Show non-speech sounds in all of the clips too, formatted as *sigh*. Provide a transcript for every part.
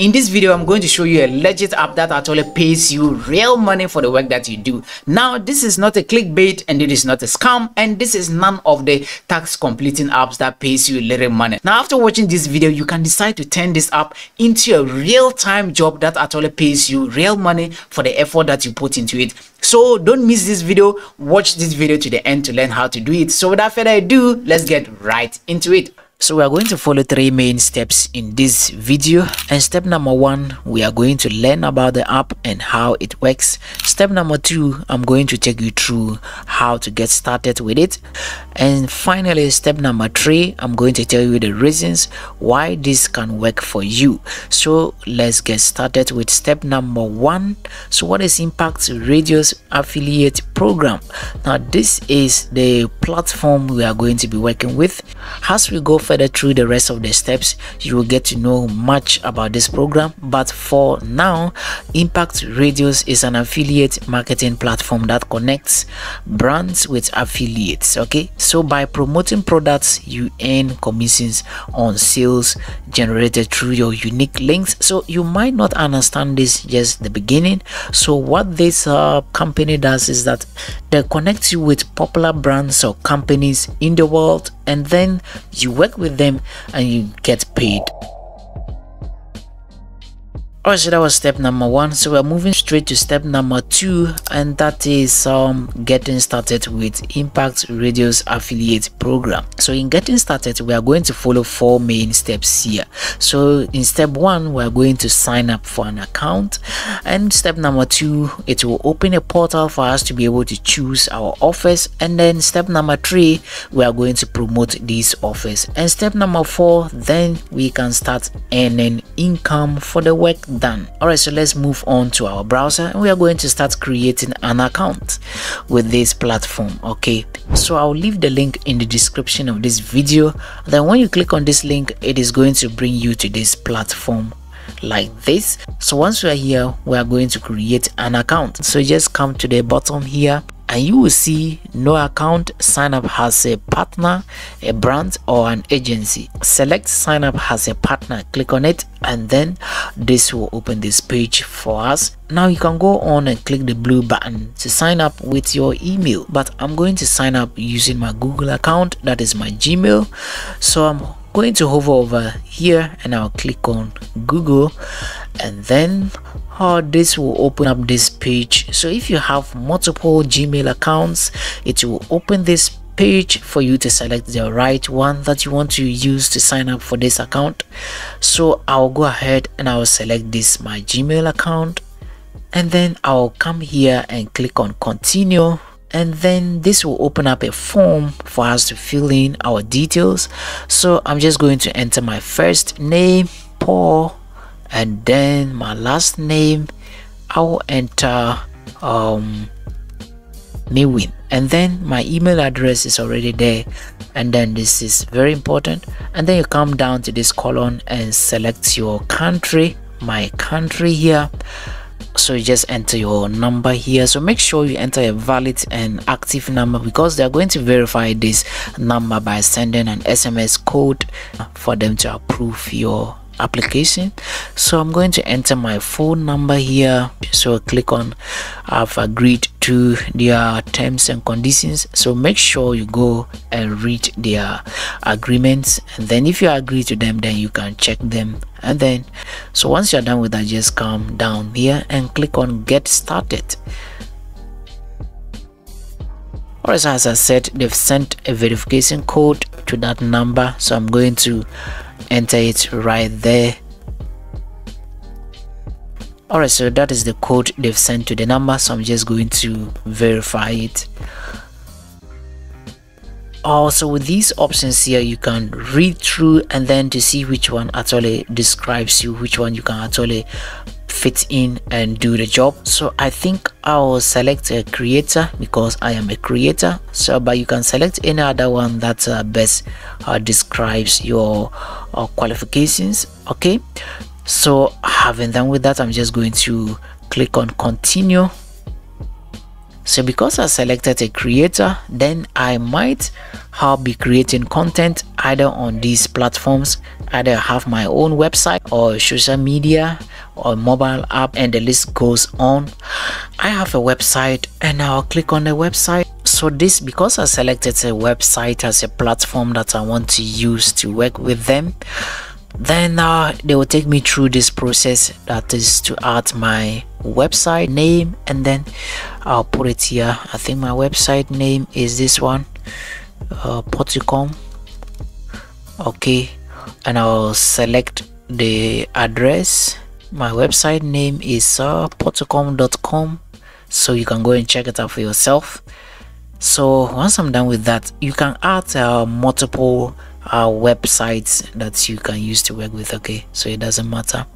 in this video i'm going to show you a legit app that actually pays you real money for the work that you do. Now this is not a clickbait and it is not a scam and this is none of the tax completing apps that pays you little money. Now after watching this video you can decide to turn this app into a real-time job that actually pays you real money for the effort that you put into it. So don't miss this video. Watch this video to the end to learn how to do it. So without further ado let's get right into it so we are going to follow three main steps in this video. And step number one we are going to learn about the app and how it works. Step number two i'm going to take you through how to get started with it and finally step number three i'm going to tell you the reasons why this can work for you. So let's get started with step number one. So what is impact radius affiliate program? Now this is the platform we are going to be working with. As we go further through the rest of the steps you will get to know much about this program. But for now impact radius is an affiliate marketing platform that connects brands with affiliates okay? so by promoting products you earn commissions on sales generated through your unique links. So you might not understand this just the beginning. So what this uh, company does is that they connect you with popular brands or companies in the world and then you work with them and you get paid Alright, so that was step number one. So we're moving straight to step number two, and that is um getting started with Impact Radius Affiliate Program. So in getting started, we are going to follow four main steps here. So in step one, we are going to sign up for an account, and step number two, it will open a portal for us to be able to choose our offers, and then step number three, we are going to promote these offers, and step number four, then we can start earning income for the work done. All right so let's move on to our browser and we are going to start creating an account with this platform okay? So i'll leave the link in the description of this video. Then when you click on this link it is going to bring you to this platform like this. So once we are here we are going to create an account. So just come to the bottom here and you will see no account sign up as a partner a brand or an agency. Select sign up as a partner click on it and then this will open this page for us. Now you can go on and click the blue button to sign up with your email. But i'm going to sign up using my google account that is my gmail. So i'm going to hover over here and I'll click on Google and then this will open up this page. So if you have multiple Gmail accounts it will open this page for you to select the right one that you want to use to sign up for this account. So I'll go ahead and I'll select this my Gmail account. And then I'll come here and click on continue. And then this will open up a form for us to fill in our details. So i'm just going to enter my first name paul and then my last name i'll enter um Newin. And then my email address is already there. And then this is very important. And then you come down to this column and select your country my country here. So you just enter your number here. So make sure you enter a valid and active number because they're going to verify this number by sending an sms code for them to approve your application. So i'm going to enter my phone number here. So click on i've agreed to their terms and conditions. So make sure you go and read their agreements. And then if you agree to them then you can check them. And then so once you're done with that just come down here and click on get started. Alright, as I said, they've sent a verification code to that number, so I'm going to enter it right there. Alright so that is the code they've sent to the number so i'm just going to verify it. Also with these options here you can read through and then to see which one actually describes you which one you can actually fit in and do the job. So i think i'll select a creator because i am a creator. So but you can select any other one that uh, best uh, describes your uh, qualifications okay? So having done with that i'm just going to click on continue so because i selected a creator then i might I'll be creating content either on these platforms either have my own website or social media or mobile app and the list goes on. I have a website and i'll click on the website. So this because i selected a website as a platform that i want to use to work with them then uh, they will take me through this process that is to add my website name and then I'll put it here. I think my website name is this one uh, PauTeCom okay. And I'll select the address. My website name is uh, pautecom.com so you can go and check it out for yourself. So once I'm done with that you can add uh, multiple uh, websites that you can use to work with okay? So it doesn't matter.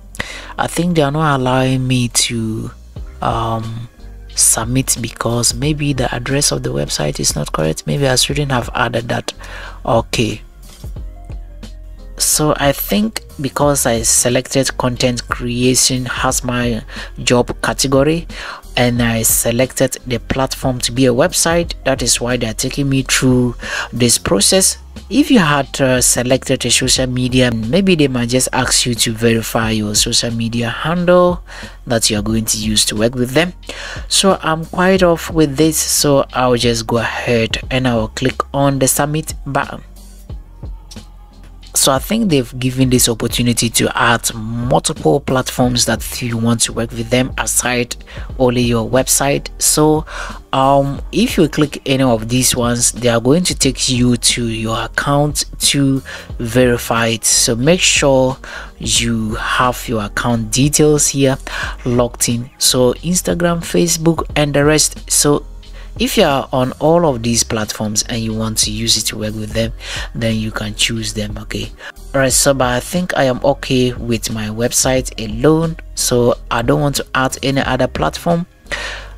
I think they are not allowing me to um, submit because maybe the address of the website is not correct. Maybe I shouldn't have added that. Okay. So I think because I selected content creation as my job category and I selected the platform to be a website. That is why they're taking me through this process. If you had uh, selected a social media maybe they might just ask you to verify your social media handle that you're going to use to work with them. So i'm quite off with this so i'll just go ahead and i'll click on the submit button so i think they've given this opportunity to add multiple platforms that you want to work with them aside only your website. So um if you click any of these ones they are going to take you to your account to verify it. So make sure you have your account details here locked in. So instagram facebook and the rest. So if you are on all of these platforms and you want to use it to work with them then you can choose them okay? All right so but i think i am okay with my website alone. So i don't want to add any other platform.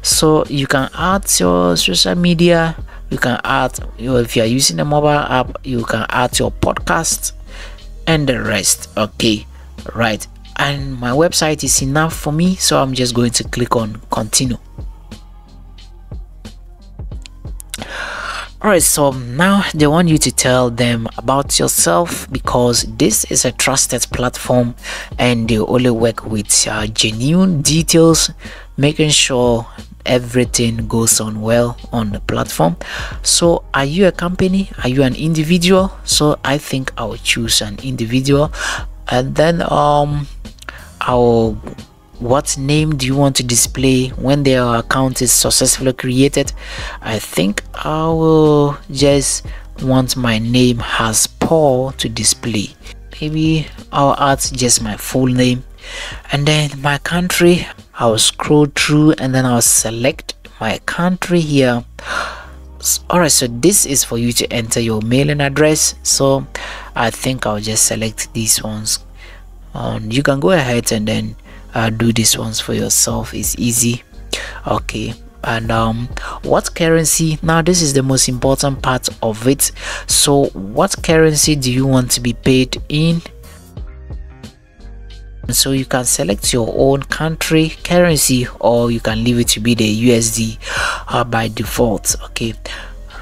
So you can add your social media. You can add you know, if you are using a mobile app you can add your podcast and the rest okay? Right and my website is enough for me so i'm just going to click on continue Alright, so now they want you to tell them about yourself because this is a trusted platform and they only work with uh, genuine details, making sure everything goes on well on the platform. So, are you a company? Are you an individual? So, I think I'll choose an individual and then um I'll what name do you want to display when their account is successfully created? I think i will just want my name as paul to display. Maybe i'll add just my full name. And then my country i'll scroll through and then i'll select my country here. All right so this is for you to enter your mailing address. So i think i'll just select these ones. Um, you can go ahead and then uh, do these ones for yourself. It's easy. Okay. And um what currency now this is the most important part of it. So what currency do you want to be paid in? So you can select your own country currency or you can leave it to be the usd uh, by default. Okay.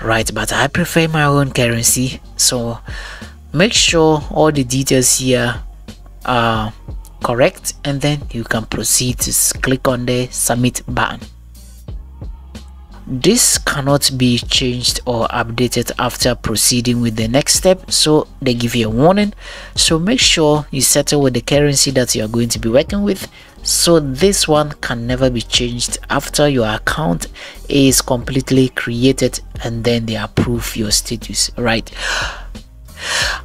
Right but i prefer my own currency. So make sure all the details here are correct and then you can proceed to click on the submit button. This cannot be changed or updated after proceeding with the next step so they give you a warning. So make sure you settle with the currency that you are going to be working with. So this one can never be changed after your account is completely created and then they approve your status right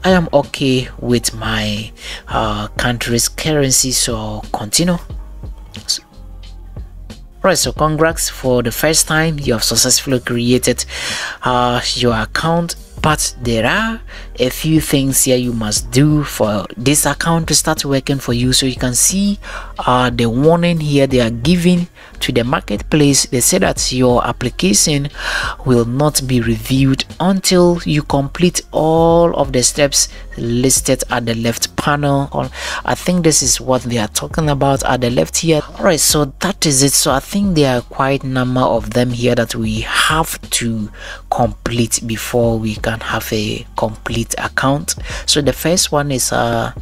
I am okay with my uh, country's currency so continue. Right so congrats for the first time you have successfully created uh, your account but there are a few things here you must do for this account to start working for you so you can see uh, the warning here they are giving to the marketplace they say that your application will not be reviewed until you complete all of the steps listed at the left panel. I think this is what they are talking about at the left here. All right so that is it. So i think there are quite number of them here that we have to complete before we can have a complete account. So the first one is uh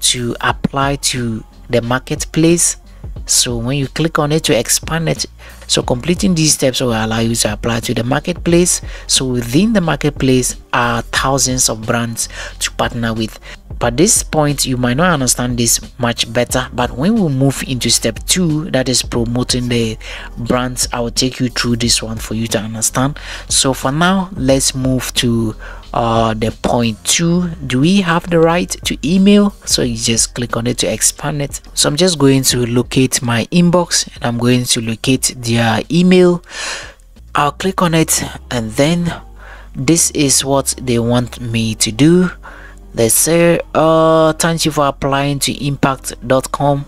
to apply to the marketplace so when you click on it to expand it so completing these steps will allow you to apply to the marketplace. So within the marketplace are thousands of brands to partner with but this point you might not understand this much better. But when we move into step two that is promoting the brands i will take you through this one for you to understand. So for now let's move to uh, the point two. Do we have the right to email? So you just click on it to expand it. So i'm just going to locate my inbox and i'm going to locate their email. I'll click on it and then this is what they want me to do they say uh thank you for applying to impact.com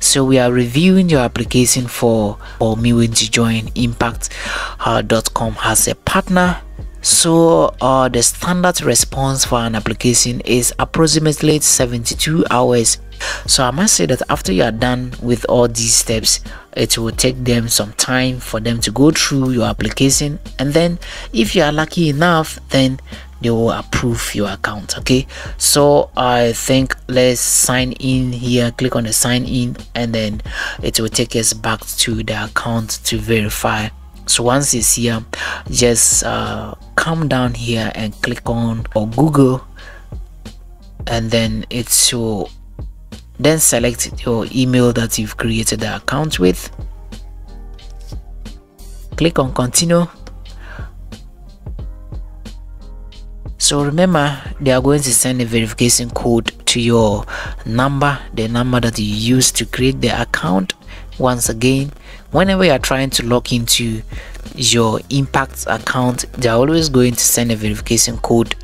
so we are reviewing your application for for me to join impact.com uh, as a partner. So uh, the standard response for an application is approximately 72 hours. So i must say that after you are done with all these steps it will take them some time for them to go through your application. And then if you are lucky enough then they will approve your account okay? So i think let's sign in here click on the sign in and then it will take us back to the account to verify. So once it's here just uh, come down here and click on or google and then it will then select your email that you've created the account with. Click on continue so remember they are going to send a verification code to your number the number that you use to create the account. Once again whenever you are trying to log into your impact account they're always going to send a verification code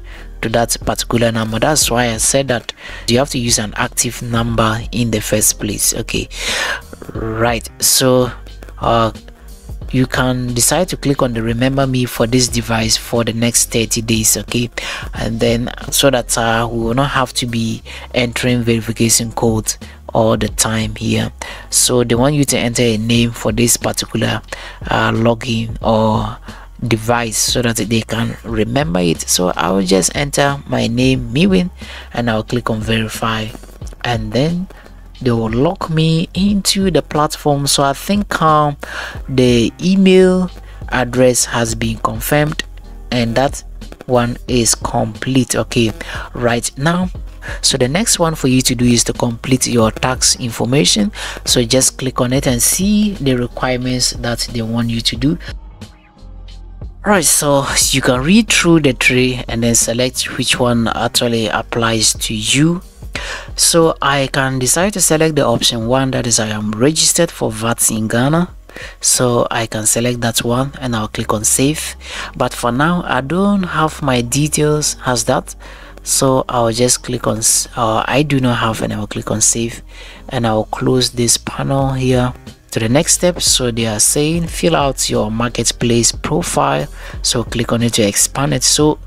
to that particular number. That's why i said that you have to use an active number in the first place. Okay. Right. So uh you can decide to click on the remember me for this device for the next 30 days okay? And then so that uh, we will not have to be entering verification codes all the time here. So they want you to enter a name for this particular uh, login or device so that they can remember it. So i will just enter my name miwin and i'll click on verify. And then they will lock me into the platform. So i think um, the email address has been confirmed and that one is complete. Okay right now. So the next one for you to do is to complete your tax information. So just click on it and see the requirements that they want you to do. Right, so you can read through the tree and then select which one actually applies to you so i can decide to select the option one that is i am registered for vat in ghana. So i can select that one and i'll click on save. But for now i don't have my details as that. So i'll just click on uh, i do not have and i'll click on save and i'll close this panel here to the next step. So they are saying fill out your marketplace profile. So click on it to expand it. So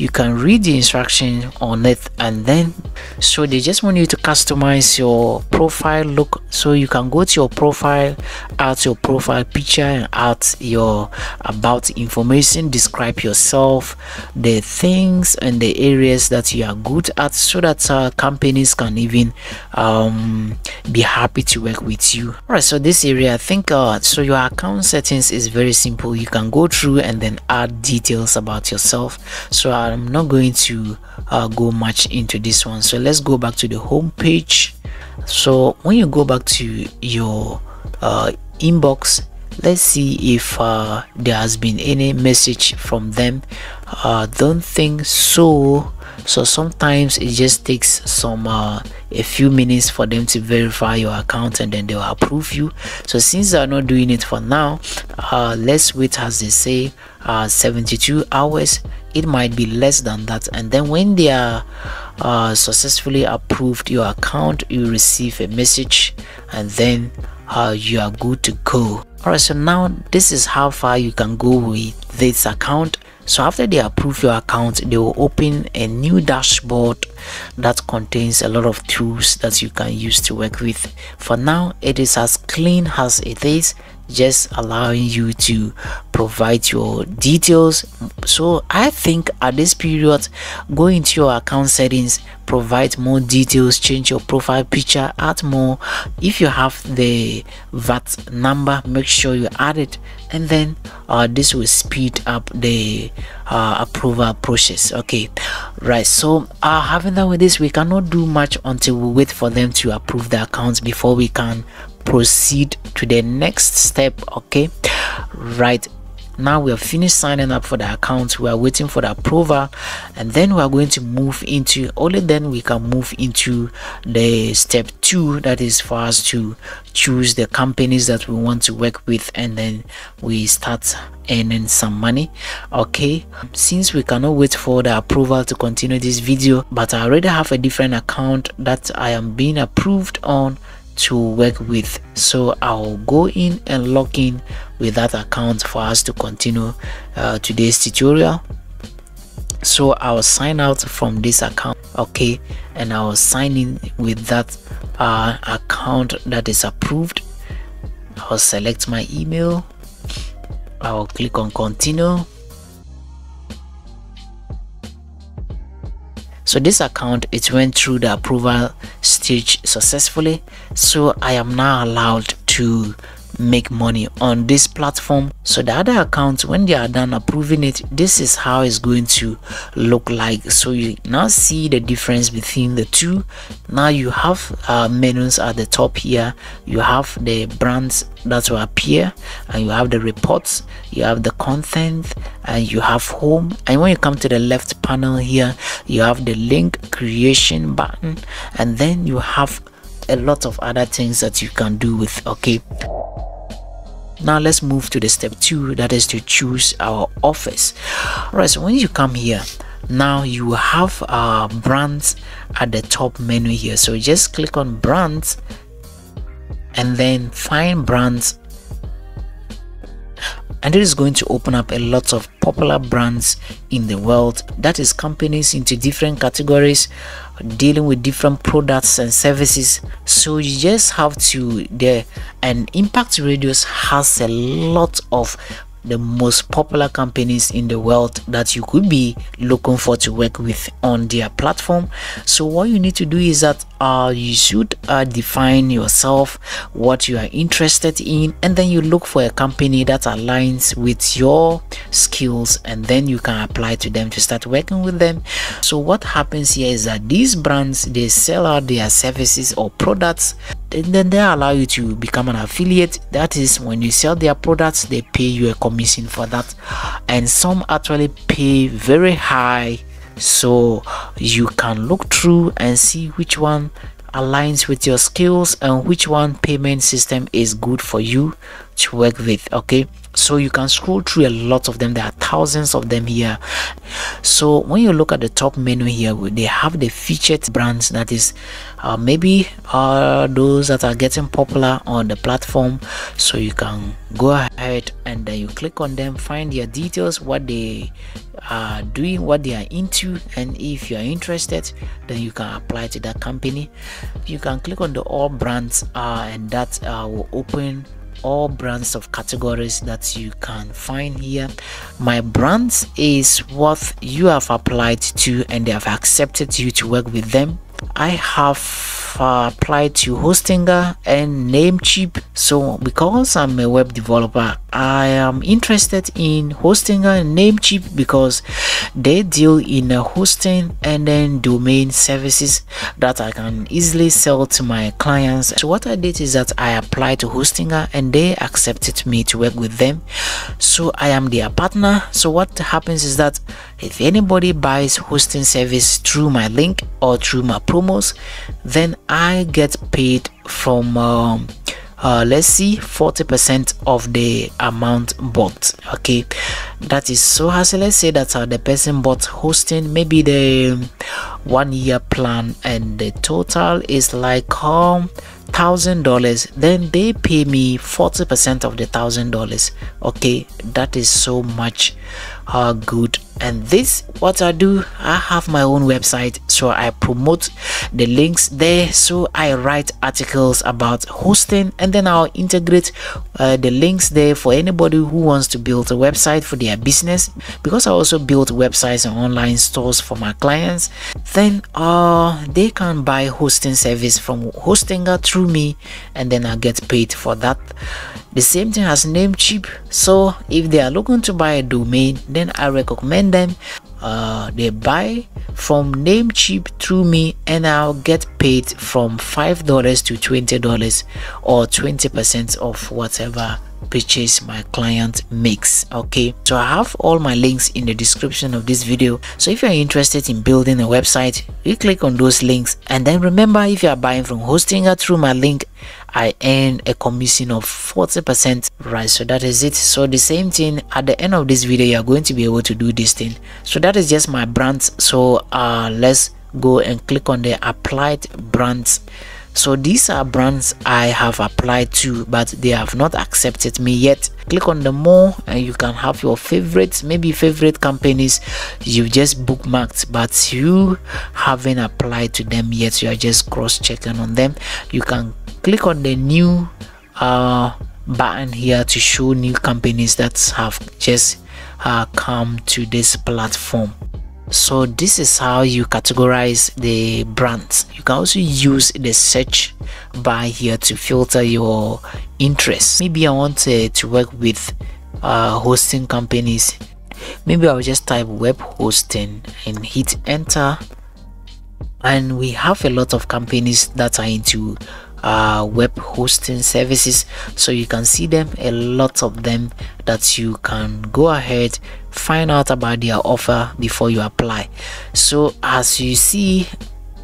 you can read the instruction on it and then so they just want you to customize your profile look. So you can go to your profile add your profile picture and add your about information describe yourself the things and the areas that you are good at so that uh, companies can even um, be happy to work with you. All right so this area i think uh, so your account settings is very simple. You can go through and then add details about yourself. So uh, i'm not going to uh, go much into this one. So let's go back to the home page. So when you go back to your uh, inbox let's see if uh, there has been any message from them. Uh, don't think so so sometimes it just takes some uh, a few minutes for them to verify your account and then they'll approve you. So since they're not doing it for now uh, let's wait as they say uh, 72 hours. It might be less than that. And then when they are uh, successfully approved your account you receive a message and then uh, you are good to go. Alright so now this is how far you can go with this account so after they approve your account they will open a new dashboard that contains a lot of tools that you can use to work with. For now it is as clean as it is just allowing you to provide your details. So i think at this period go into your account settings provide more details change your profile picture add more. If you have the vat number make sure you add it and then uh, this will speed up the uh, approval process. Okay right so uh, having done with this we cannot do much until we wait for them to approve the account before we can proceed to the next step okay? Right now we have finished signing up for the account we are waiting for the approval and then we are going to move into only then we can move into the step two that is for us to choose the companies that we want to work with and then we start earning some money okay? Since we cannot wait for the approval to continue this video but i already have a different account that i am being approved on to work with. So i'll go in and log in with that account for us to continue uh, today's tutorial. So i'll sign out from this account okay? And i'll sign in with that uh, account that is approved. I'll select my email. I'll click on continue so this account it went through the approval stage successfully. So i am now allowed to make money on this platform. So the other accounts when they are done approving it this is how it's going to look like. So you now see the difference between the two. Now you have uh, menus at the top here. You have the brands that will appear and you have the reports. You have the content and you have home. And when you come to the left panel here you have the link creation button. And then you have a lot of other things that you can do with okay? Now let's move to the step two that is to choose our office. All right so when you come here now you have uh brands at the top menu here. So just click on brands and then find brands and it is going to open up a lot of popular brands in the world. That is companies into different categories dealing with different products and services. So you just have to there and impact radius has a lot of the most popular companies in the world that you could be looking for to work with on their platform. So what you need to do is that uh, you should uh, define yourself what you are interested in and then you look for a company that aligns with your skills and then you can apply to them to start working with them. So what happens here is that these brands they sell out their services or products and then they allow you to become an affiliate. That is when you sell their products they pay you a commission for that. And some actually pay very high so you can look through and see which one aligns with your skills and which one payment system is good for you to work with okay so you can scroll through a lot of them. There are thousands of them here. So when you look at the top menu here they have the featured brands. That is uh, maybe uh, those that are getting popular on the platform. So you can go ahead and then you click on them find their details what they are doing what they are into and if you are interested then you can apply to that company. You can click on the all brands uh, and that uh, will open all brands of categories that you can find here. My brands is what you have applied to and they have accepted you to work with them I have uh, applied to Hostinger and Namecheap. So because I'm a web developer, I am interested in Hostinger and Namecheap because they deal in hosting and then domain services that I can easily sell to my clients. So what I did is that I applied to Hostinger and they accepted me to work with them. So I am their partner. So what happens is that if anybody buys hosting service through my link or through my promos, then I get paid from um, uh, let's see 40% of the amount bought okay? That is so as let's say that uh, the person bought hosting maybe the one year plan and the total is like um thousand dollars then they pay me 40 percent of the thousand dollars. Okay that is so much uh good. And this what i do i have my own website so i promote the links there. So i write articles about hosting and then i'll integrate uh, the links there for anybody who wants to build a website for their business. Because i also build websites and online stores for my clients then uh they can buy hosting service from hostinger through me and then i get paid for that the same thing as Namecheap. So if they are looking to buy a domain, then I recommend them uh, they buy from Namecheap through me and I'll get paid from $5 to $20 or 20% of whatever purchase my client mix okay? So i have all my links in the description of this video. So if you're interested in building a website you click on those links. And then remember if you are buying from hostinger through my link I earn a commission of 40% right? So that is it. So the same thing at the end of this video you're going to be able to do this thing. So that is just my brands so uh let's go and click on the applied brands so these are brands i have applied to but they have not accepted me yet. Click on the more and you can have your favorites maybe favorite companies you just bookmarked but you haven't applied to them yet. You are just cross-checking on them. You can click on the new uh, button here to show new companies that have just uh, come to this platform so this is how you categorize the brands. You can also use the search bar here to filter your interests. Maybe i want uh, to work with uh, hosting companies. Maybe i'll just type web hosting and hit enter. And we have a lot of companies that are into uh, web hosting services so you can see them a lot of them that you can go ahead find out about their offer before you apply so as you see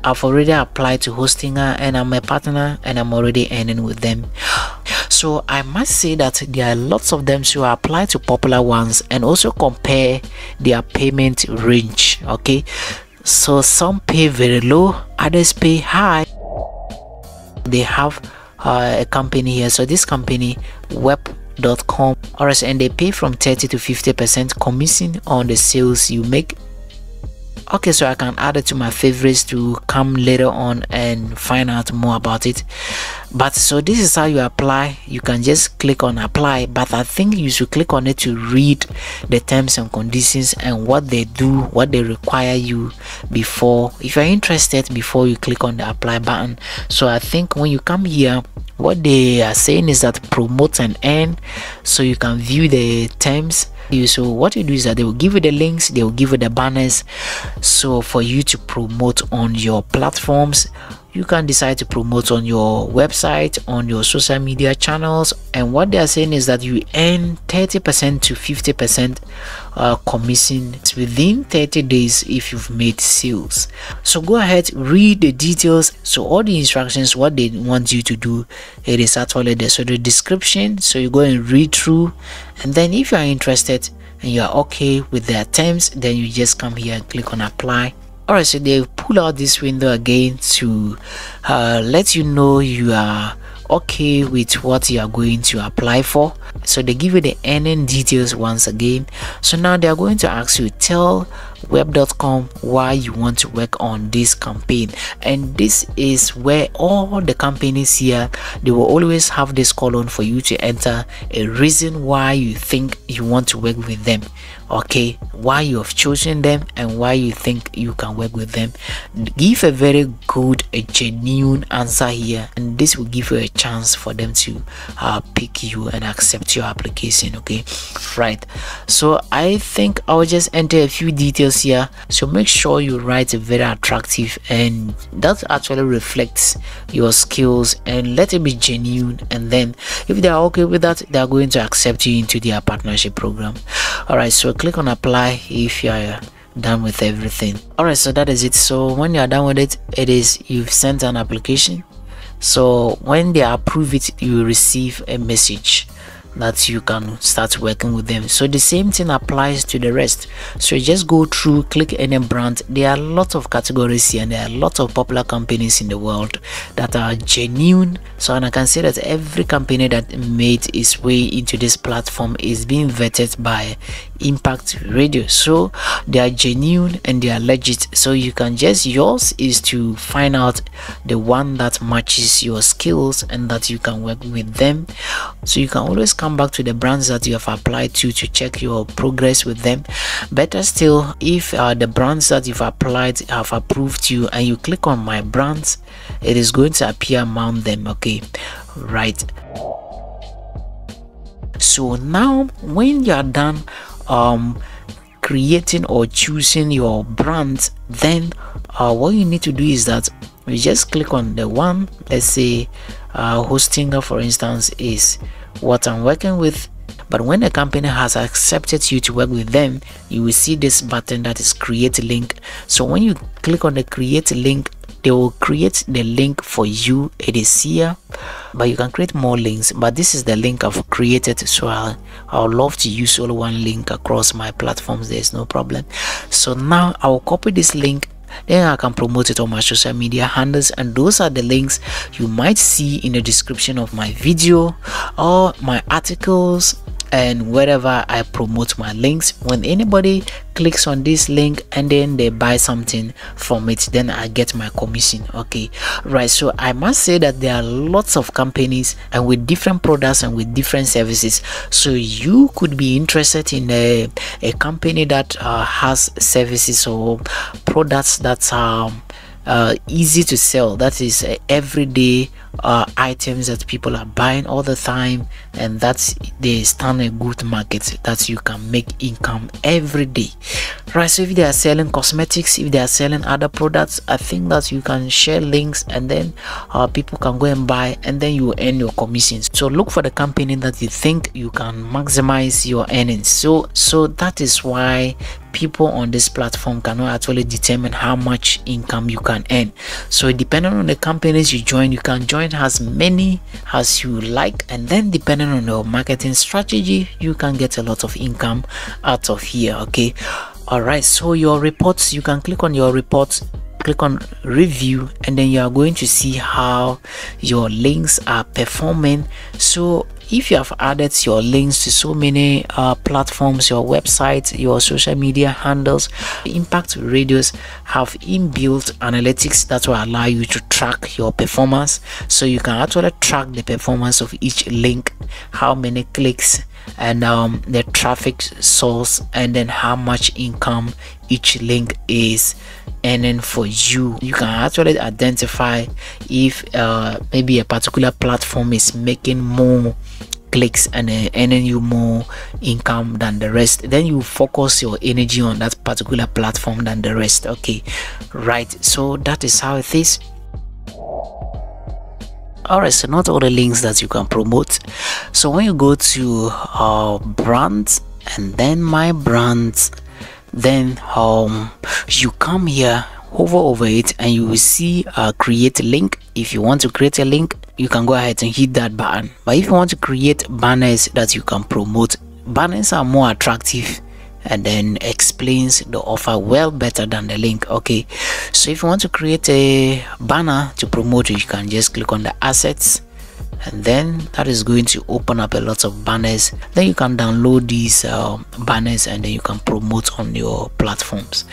I've already applied to Hostinger and I'm a partner and I'm already earning with them. *gasps* So I must say that there are lots of them so apply to popular ones and also compare their payment range. Okay, so some pay very low, others pay high they have uh, a company here. So this company web.com or and they pay from 30 to 50 percent commission on the sales you make okay so i can add it to my favorites to come later on and find out more about it. But so this is how you apply. You can just click on apply but i think you should click on it to read the terms and conditions and what they do what they require you before. If you're interested before you click on the apply button. So i think when you come here what they are saying is that promote and earn so you can view the terms you. So what you do is that they will give you the links they will give you the banners so for you to promote on your platforms you can decide to promote on your website on your social media channels. And what they are saying is that you earn 30 percent to 50 percent uh, commission within 30 days if you've made sales. So go ahead read the details. So all the instructions what they want you to do it is actually there. So the description so you go and read through. And then if you are interested and you are okay with their terms then you just come here and click on apply alright so they pull out this window again to uh, let you know you are okay with what you are going to apply for. So they give you the earning details once again. So now they are going to ask you tell web.com why you want to work on this campaign. And this is where all the companies here they will always have this column for you to enter a reason why you think you want to work with them okay why you have chosen them and why you think you can work with them. Give a very good a genuine answer here and this will give you a chance for them to uh, pick you and accept your application okay? Right. So i think i'll just enter a few details here. So make sure you write a very attractive and that actually reflects your skills and let it be genuine and then if they are okay with that they are going to accept you into their partnership program. All right so click on apply if you are done with everything. All right so that is it. So when you are done with it it is you've sent an application. So when they approve it you will receive a message that you can start working with them. So the same thing applies to the rest. So you just go through click any brand. There are lots of categories here and there are lots of popular companies in the world that are genuine. So and i can say that every company that made its way into this platform is being vetted by impact radius. So they are genuine and they are legit. So you can just yours is to find out the one that matches your skills and that you can work with them. So you can always come back to the brands that you have applied to to check your progress with them. Better still if uh, the brands that you've applied have approved you and you click on my brands it is going to appear among them okay? Right. So now when you are done um creating or choosing your brand then uh, what you need to do is that you just click on the one let's say uh, Hostinger for instance is what I'm working with. But when a company has accepted you to work with them you will see this button that is create link. So when you click on the create link they will create the link for you. It is here but you can create more links. But this is the link I've created so I'll, I'll love to use only one link across my platforms. There's no problem. So now I'll copy this link then I can promote it on my social media handles. And those are the links you might see in the description of my video or my articles and wherever I promote my links when anybody clicks on this link and then they buy something from it then I get my commission okay? Right so I must say that there are lots of companies and with different products and with different services. So you could be interested in a, a company that uh, has services or products that are uh, easy to sell. That is uh, everyday uh, items that people are buying all the time and that's they stand a good market that you can make income every day. Right so if they are selling cosmetics if they are selling other products i think that you can share links and then uh, people can go and buy and then you earn your commissions so look for the company that you think you can maximize your earnings. So so that is why people on this platform cannot actually determine how much income you can earn. So depending on the companies you join you can join as many as you like. And then depending on your marketing strategy you can get a lot of income out of here okay? All right so your reports you can click on your reports click on review and then you are going to see how your links are performing. So if you have added your links to so many uh, platforms your website your social media handles impact radius have inbuilt analytics that will allow you to track your performance. So you can actually track the performance of each link how many clicks and um, the traffic source and then how much income each link is earning for you you can actually identify if uh, maybe a particular platform is making more clicks and uh, earning you more income than the rest. Then you focus your energy on that particular platform than the rest. Okay right. So that is how it is. Alright so not all the links that you can promote. So when you go to uh brands and then my brands then um you come here hover over it and you will see uh, create link. If you want to create a link you can go ahead and hit that button. But if you want to create banners that you can promote banners are more attractive and then explains the offer well better than the link okay? So if you want to create a banner to promote you can just click on the assets and then that is going to open up a lot of banners. Then you can download these uh, banners and then you can promote on your platforms.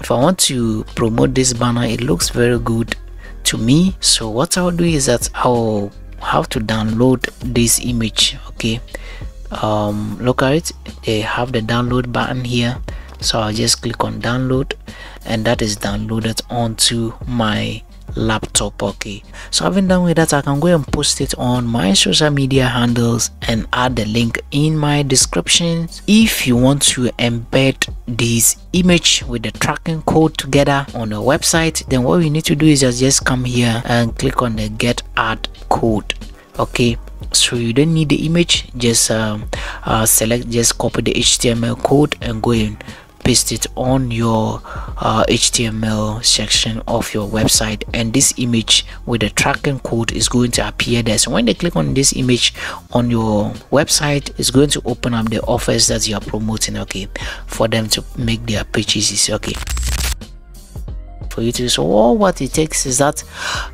If i want to promote this banner it looks very good to me. So what i'll do is that i'll have to download this image okay? Um look at it. They have the download button here. So i'll just click on download and that is downloaded onto my laptop okay? So having done with that. I can go and post it on my social media handles and add the link in my description. If you want to embed this image with the tracking code together on a website then what you need to do is just, just come here and click on the get add code okay? So you don't need the image. Just um, uh, select just copy the html code and go in paste it on your uh, HTML section of your website and this image with the tracking code is going to appear there. So when they click on this image on your website it's going to open up the offers that you are promoting okay for them to make their purchases okay for you to so all what it takes is that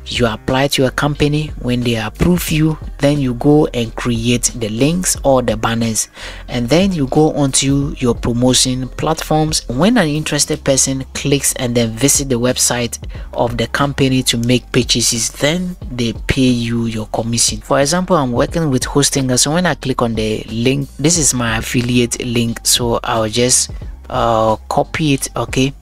you apply to a company. When they approve you then you go and create the links or the banners. And then you go onto your promotion platforms. When an interested person clicks and then visit the website of the company to make purchases then they pay you your commission. For example i'm working with Hostinger. So when i click on the link this is my affiliate link. So i'll just uh, copy it okay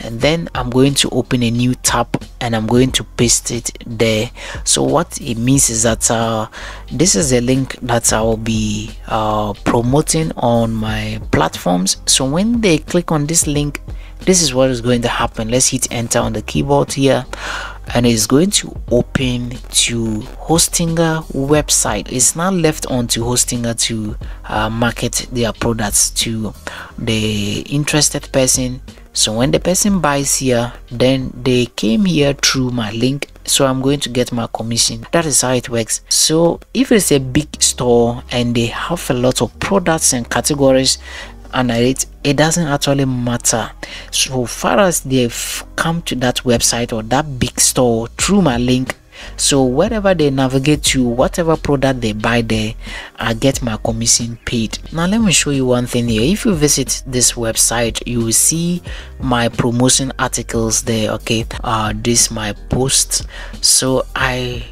and then I'm going to open a new tab and I'm going to paste it there so what it means is that uh, this is a link that I will be uh, promoting on my platforms so when they click on this link this is what is going to happen let's hit enter on the keyboard here and it's going to open to Hostinger website. It's now left on to Hostinger to uh, market their products to the interested person. So when the person buys here, then they came here through my link. So I'm going to get my commission. That is how it works. So if it's a big store and they have a lot of products and categories, and it it doesn't actually matter so far as they've come to that website or that big store through my link so wherever they navigate to whatever product they buy there i get my commission paid. Now let me show you one thing here. If you visit this website you will see my promotion articles there okay? Uh this my post so i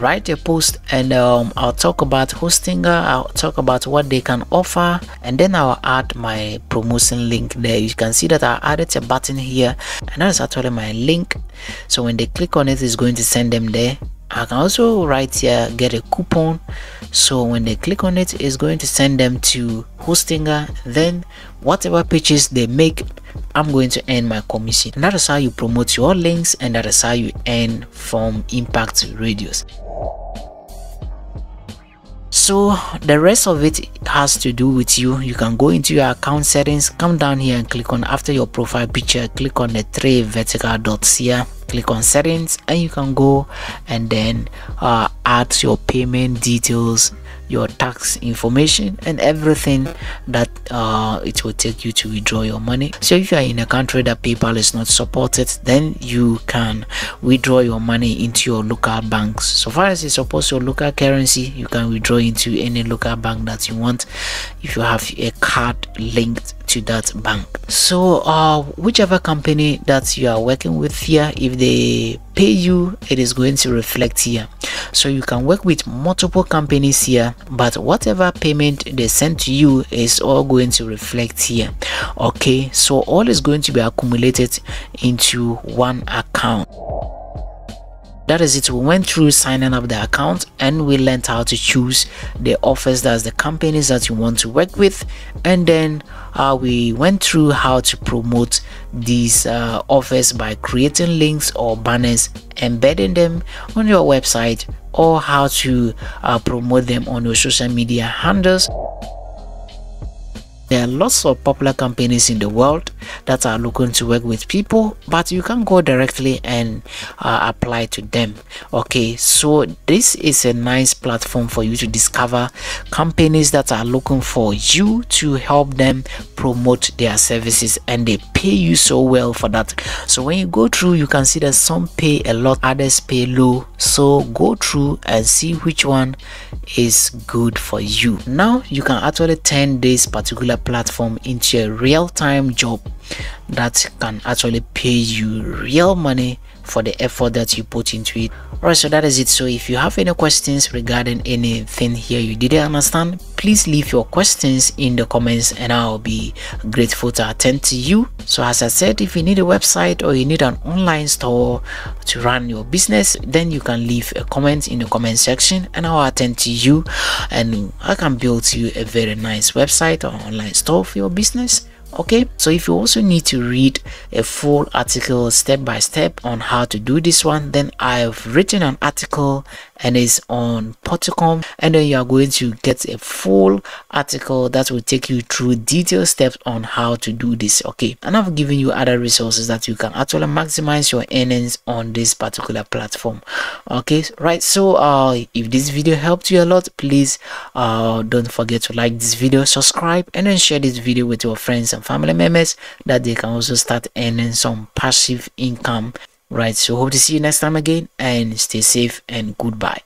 write a post and um, I'll talk about Hostinger, I'll talk about what they can offer, and then I'll add my promotion link there. You can see that I added a button here, and that is actually my link. So when they click on it, it's going to send them there. I can also write here get a coupon so when they click on it it's going to send them to Hostinger then whatever pitches they make I'm going to earn my commission and that is how you promote your links and that is how you earn from impact radius so the rest of it has to do with you. You can go into your account settings come down here and click on after your profile picture. Click on the three vertical dots here. Click on settings and you can go and then uh, add your payment details your tax information and everything that uh, it will take you to withdraw your money. So if you are in a country that paypal is not supported then you can withdraw your money into your local banks. So far as it supports your local currency you can withdraw into any local bank that you want. If you have a card linked to that bank. So uh, whichever company that you are working with here if they pay you it is going to reflect here. So you can work with multiple companies here but whatever payment they send to you is all going to reflect here. Okay so all is going to be accumulated into one account. That is it. We went through signing up the account and we learned how to choose the offers that's the companies that you want to work with. And then uh, we went through how to promote these uh, offers by creating links or banners embedding them on your website or how to uh, promote them on your social media handles there are lots of popular companies in the world that are looking to work with people, but you can go directly and uh, apply to them. Okay, so this is a nice platform for you to discover companies that are looking for you to help them promote their services and they pay you so well for that. So when you go through you can see that some pay a lot others pay low. So go through and see which one is good for you. Now you can actually turn this particular platform into a real-time job that can actually pay you real money for the effort that you put into it. Alright so that is it. So if you have any questions regarding anything here you didn't understand please leave your questions in the comments and i'll be grateful to attend to you. So as i said if you need a website or you need an online store to run your business then you can leave a comment in the comment section and i'll attend to you. And i can build you a very nice website or online store for your business okay so if you also need to read a full article step by step on how to do this one then i've written an article and it's on PauTeCom and then you are going to get a full article that will take you through detailed steps on how to do this okay? And I've given you other resources that you can actually maximize your earnings on this particular platform okay? Right so uh if this video helped you a lot please uh don't forget to like this video subscribe and then share this video with your friends and family members that they can also start earning some passive income right so hope to see you next time again and stay safe and goodbye